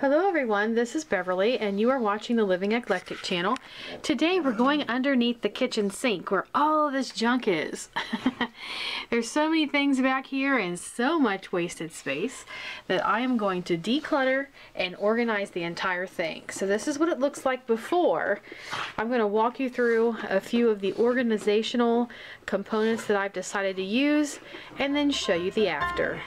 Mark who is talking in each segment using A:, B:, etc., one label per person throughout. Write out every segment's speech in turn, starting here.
A: Hello everyone, this is Beverly and you are watching the Living Eclectic channel. Today we're going underneath the kitchen sink where all this junk is. There's so many things back here and so much wasted space that I am going to declutter and organize the entire thing. So this is what it looks like before. I'm going to walk you through a few of the organizational components that I've decided to use and then show you the after.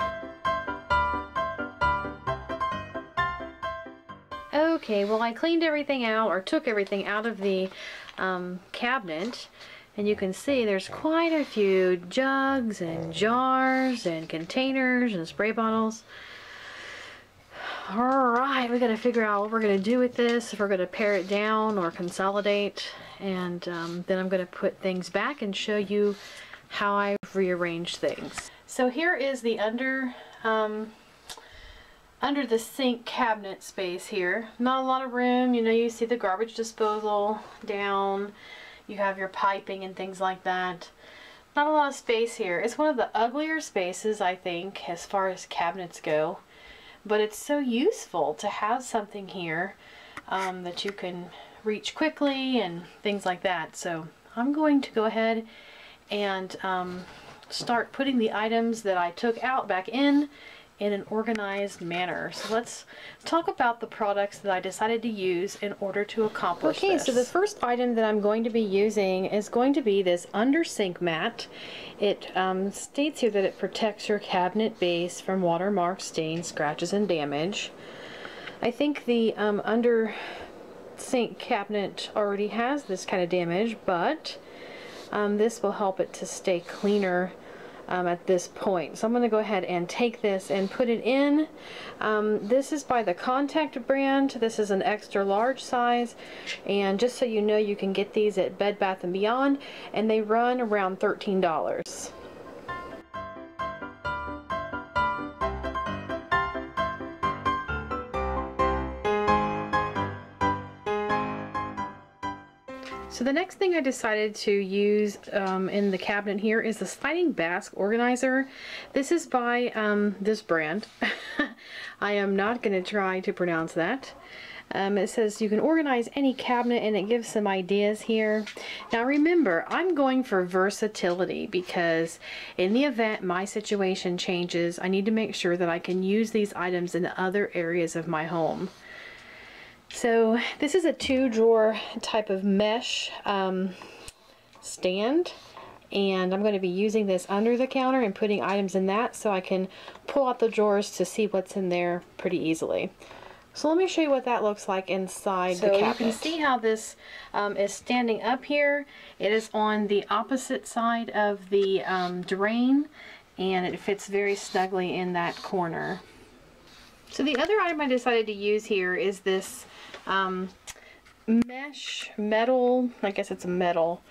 A: Okay, well I cleaned everything out or took everything out of the um, cabinet and you can see there's quite a few jugs and jars and containers and spray bottles. Alright, we gotta figure out what we're gonna do with this, if we're gonna pare it down or consolidate and um, then I'm gonna put things back and show you how I rearrange things. So here is the under um, under the sink cabinet space here. Not a lot of room, you know, you see the garbage disposal down, you have your piping and things like that. Not a lot of space here. It's one of the uglier spaces, I think, as far as cabinets go. But it's so useful to have something here um, that you can reach quickly and things like that. So I'm going to go ahead and um, start putting the items that I took out back in in an organized manner. So let's talk about the products that I decided to use in order to accomplish okay, this. so the first item that I'm going to be using is going to be this under sink mat. It um, states here that it protects your cabinet base from watermark, stains, scratches, and damage. I think the um, under sink cabinet already has this kind of damage, but um, this will help it to stay cleaner um, at this point. So I'm going to go ahead and take this and put it in. Um, this is by the Con-Tact brand. This is an extra large size and just so you know you can get these at Bed Bath & Beyond and they run around $13. So the next thing I decided to use um, in the cabinet here is the Sliding Basket Organizer. This is by um, this brand. I am not going to try to pronounce that. Um, it says you can organize any cabinet and it gives some ideas here. Now remember, I'm going for versatility because in the event my situation changes, I need to make sure that I can use these items in other areas of my home. So this is a two drawer type of mesh um, stand and I'm going to be using this under the counter and putting items in that so I can pull out the drawers to see what's in there pretty easily. So let me show you what that looks like inside so the cabinet. So you can see how this um, is standing up here. It is on the opposite side of the um, drain and it fits very snugly in that corner. So the other item I decided to use here is this um, mesh metal, I guess it's a metal.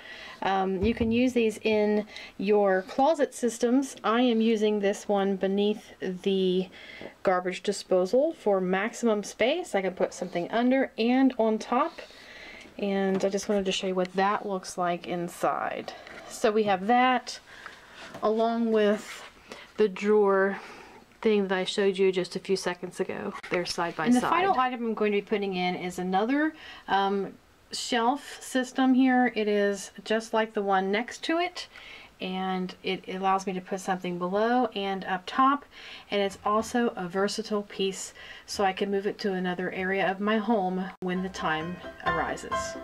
A: Um, you can use these in your closet systems. I am using this one beneath the garbage disposal for maximum space. I can put something under and on top. And I just wanted to show you what that looks like inside. So we have that along with the drawer thing that I showed you just a few seconds ago. They're side by and side. And the final item I'm going to be putting in is another um, shelf system here. It is just like the one next to it and it allows me to put something below and up top and it's also a versatile piece so I can move it to another area of my home when the time arises.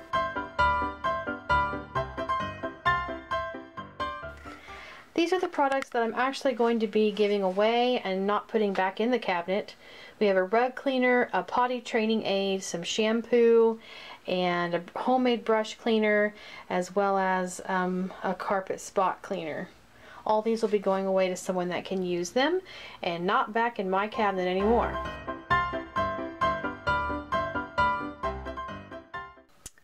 A: These are the products that I'm actually going to be giving away and not putting back in the cabinet. We have a rug cleaner, a potty training aid, some shampoo, and a homemade brush cleaner, as well as um, a carpet spot cleaner. All these will be going away to someone that can use them and not back in my cabinet anymore.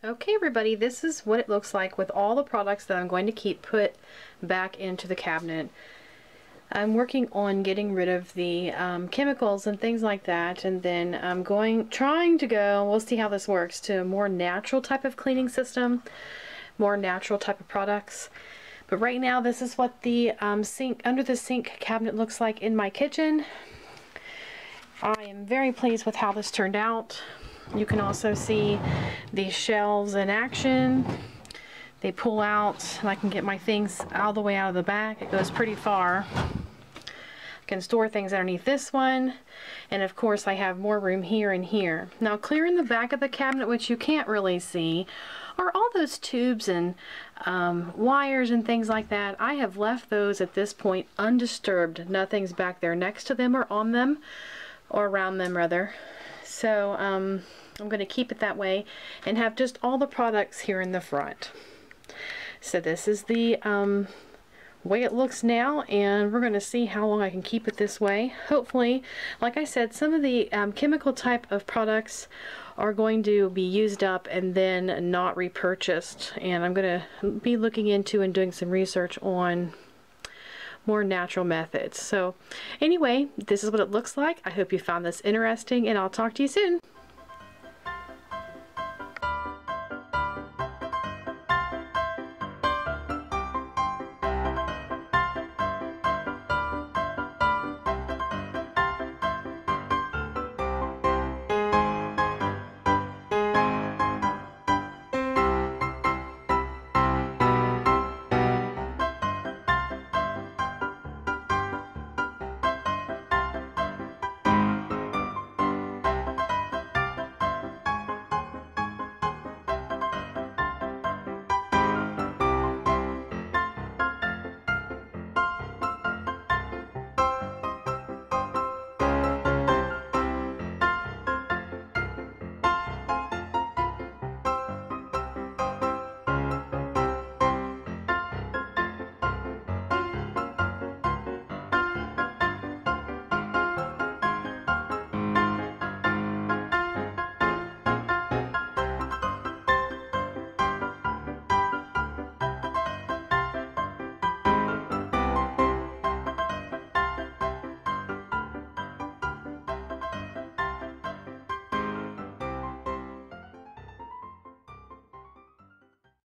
A: Okay everybody, this is what it looks like with all the products that I'm going to keep put back into the cabinet. I'm working on getting rid of the um, chemicals and things like that and then I'm going trying to go we'll see how this works to a more natural type of cleaning system more natural type of products but right now this is what the um, sink under the sink cabinet looks like in my kitchen I am very pleased with how this turned out. You can also see the shelves in action. They pull out and I can get my things all the way out of the back. It goes pretty far. I can store things underneath this one. And of course I have more room here and here. Now clear in the back of the cabinet, which you can't really see, are all those tubes and um, wires and things like that. I have left those at this point undisturbed. Nothing's back there next to them or on them or around them rather. So um, I'm going to keep it that way and have just all the products here in the front. So this is the um, way it looks now and we're going to see how long I can keep it this way. Hopefully, like I said, some of the um, chemical type of products are going to be used up and then not repurchased and I'm going to be looking into and doing some research on more natural methods. So anyway, this is what it looks like. I hope you found this interesting and I'll talk to you soon.